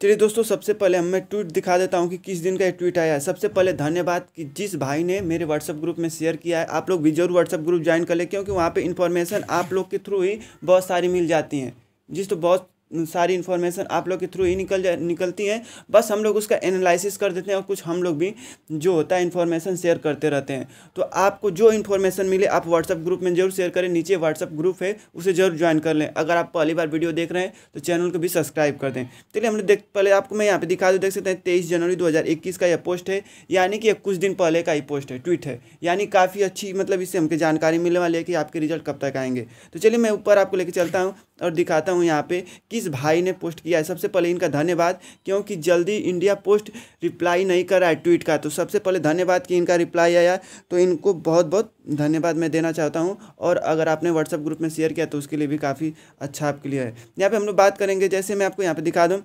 चलिए दोस्तों, सबसे पहले हम मैं ट्वीट दिखा देता हूँ कि किस दिन का ये ट्वीट आया है। सबसे पहले धन्यवाद कि जिस भाई ने मेरे व्हाट्सअप ग्रुप में शेयर किया है, आप लोग भी ज़रूर व्हाट्सअप ग्रुप ज्वाइन कर लें, क्योंकि वहाँ पे इन्फॉर्मेशन आप लोग के थ्रू ही बहुत सारी मिल जाती हैं। जिस तो बहुत सारी इन्फॉर्मेशन आप लोग के थ्रू ही निकल जा, निकलती हैं। बस हम लोग उसका एनालिसिस कर देते हैं और कुछ हम लोग भी जो होता है इन्फॉर्मेशन शेयर करते रहते हैं। तो आपको जो इन्फॉर्मेशन मिले, आप व्हाट्सअप ग्रुप में ज़रूर शेयर करें। नीचे व्हाट्सअप ग्रुप है, उसे ज़रूर ज्वाइन कर लें। अगर आप पहली बार वीडियो देख रहे हैं तो चैनल को भी सब्सक्राइब कर दें। चलिए, हमने देख, पहले आपको मैं यहाँ पर दिखा दूँ, देख सकते हैं, तेईस जनवरी दो हज़ार इक्कीस का यह पोस्ट है। यानी कि कुछ दिन पहले का ही पोस्ट है ट्वीट है। यानी काफ़ी अच्छी मतलब इससे हमको जानकारी मिलने वाली है कि आपके रिज़ल्ट कब तक आएँगे। तो चलिए, मैं ऊपर आपको लेकर चलता हूँ। और दिखाता हूँ यहाँ पे किस भाई ने पोस्ट किया है। सबसे पहले इनका धन्यवाद, क्योंकि जल्दी इंडिया पोस्ट रिप्लाई नहीं कर रहा है ट्वीट का। तो सबसे पहले धन्यवाद कि इनका रिप्लाई आया। तो इनको बहुत बहुत धन्यवाद मैं देना चाहता हूँ। और अगर आपने व्हाट्सअप ग्रुप में शेयर किया तो उसके लिए भी काफ़ी अच्छा आपके लिए है। यहाँ पर हम लोग बात करेंगे, जैसे मैं आपको यहाँ पर दिखा दूँ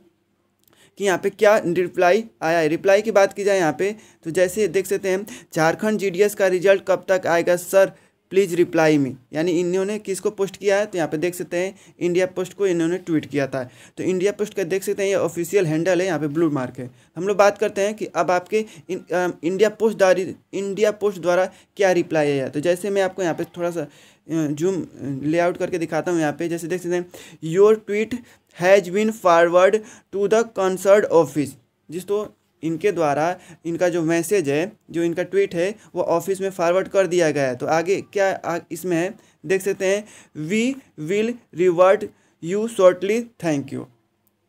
कि यहाँ पे क्या रिप्लाई आया है। रिप्लाई की बात की जाए यहाँ पे तो जैसे देख सकते हैं, झारखंड जीडीएस का रिज़ल्ट कब तक आएगा? Sir please reply me. यानी इन्होंने किसको पोस्ट किया है? तो यहाँ पे देख सकते हैं इंडिया पोस्ट को इन्होंने ट्वीट किया था। तो इंडिया पोस्ट का देख सकते हैं ये ऑफिशियल हैंडल है यहाँ पे ब्लू मार्क है। हम लोग बात करते हैं कि अब आपके इन, इंडिया पोस्ट द्वारा इंडिया पोस्ट द्वारा क्या रिप्लाई आया तो जैसे मैं आपको यहाँ पर थोड़ा सा जूम लेआउट करके दिखाता हूँ यहाँ पे। जैसे देख सकते हैं your tweet has been forward to the concerned office जिस तो इनके द्वारा इनका जो मैसेज है जो इनका ट्वीट है वो ऑफ़िस में फॉरवर्ड कर दिया गया है। तो आगे क्या आ, इसमें है देख सकते हैं we will revert you shortly thank you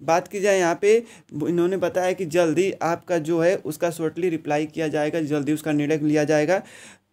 बात की जाए यहाँ पे इन्होंने बताया कि जल्दी आपका जो है उसका शॉर्टली रिप्लाई किया जाएगा जल्दी उसका निर्णय लिया जाएगा।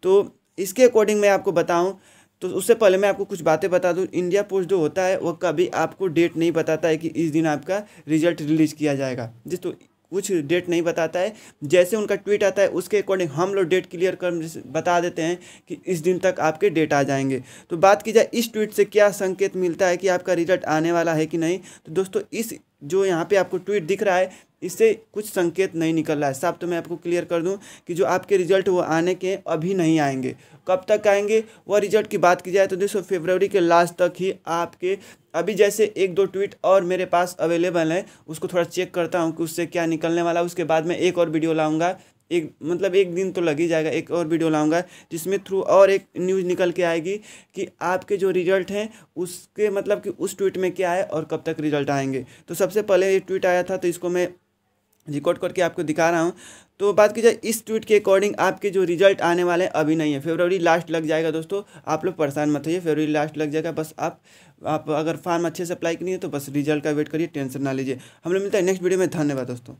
तो इसके अकॉर्डिंग मैं आपको बताऊँ तो उससे पहले मैं आपको कुछ बातें बता दूँ। इंडिया पोस्ट जो होता है वो कभी आपको डेट नहीं बताता है कि इस दिन आपका रिज़ल्ट रिलीज़ किया जाएगा। जिस तो कुछ डेट नहीं बताता है। जैसे उनका ट्वीट आता है, उसके अकॉर्डिंग हम लोग डेट क्लियर कर बता देते हैं कि इस दिन तक आपके डेट आ जाएँगे। तो बात की जाए, इस ट्वीट से क्या संकेत मिलता है कि आपका रिज़ल्ट आने वाला है कि नहीं? तो दोस्तों, इस जो यहाँ पे आपको ट्वीट दिख रहा है इससे कुछ संकेत नहीं निकल रहा है। साफ़ तो मैं आपको क्लियर कर दूँ कि जो आपके रिज़ल्ट वो आने के अभी नहीं आएँगे। कब तक आएँगे वह रिज़ल्ट की बात की जाए तो दोस्तों फेबरवरी के लास्ट तक ही आपके, अभी जैसे एक दो ट्वीट और मेरे पास अवेलेबल हैं, उसको थोड़ा चेक करता हूँ कि उससे क्या निकलने वाला उसके बाद मैं एक और वीडियो लाऊँगा। एक मतलब एक दिन तो लग ही जाएगा, एक और वीडियो लाऊँगा, जिसमें थ्रू और एक न्यूज़ निकल के आएगी कि आपके जो रिज़ल्ट हैं, उसके मतलब कि उस ट्वीट में क्या है और कब तक रिज़ल्ट आएँगे। तो सबसे पहले ये ट्वीट आया था तो इसको मैं रिकॉर्ड करके आपको दिखा रहा हूँ। तो बात की जाए, इस ट्वीट के अकॉर्डिंग आपके जो रिज़ल्ट आने वाले हैं, अभी नहीं है। फेबरवरी लास्ट लग जाएगा दोस्तों। आप लोग परेशान मत होइए फेबरवरी लास्ट लग जाएगा। बस आप आप अगर फॉर्म अच्छे से अप्लाई करिए तो बस रिज़ल्ट का वेट करिए टेंशन ना लीजिए। हम लोग मिलता है नेक्स्ट वीडियो में। धन्यवाद दोस्तों।